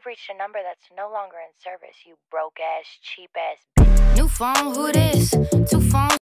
You've reached a number that's no longer in service, you broke ass, cheap ass. New phone, who this? Two phones.